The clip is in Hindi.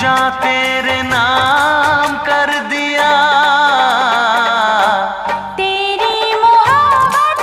जाते तेरे ना